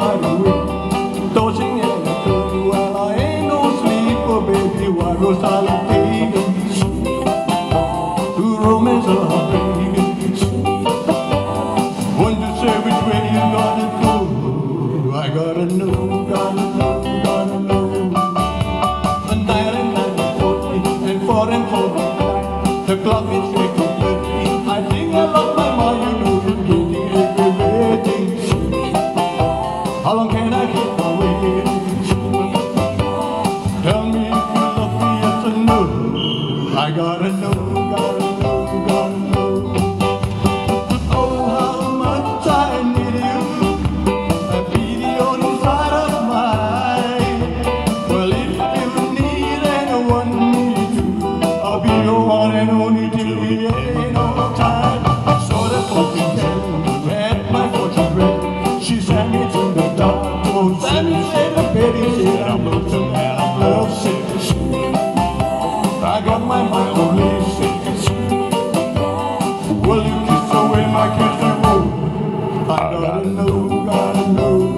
Dodging and turning while I ain't no baby. Why romance? When you say which way you gotta go, I gotta know, gotta know, gotta know. And before me, and and four night, the clock is I gotta know, gotta know, gotta know. Oh, how much I need you. And be the only side of mine. Well, if you need anyone, need you. I'll be your one and only till the end of time. So the fortune teller had my fortune read. She sent me to the dark road. Sammy said I got my mind on sick. Will you kiss away my roll? I gotta know, gotta know.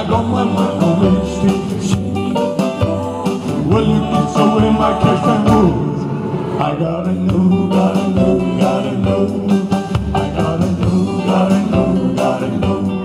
I got my mind on this thing. Well, you in my cash and rules. I gotta know, gotta know, gotta know. I gotta know, gotta know, gotta know.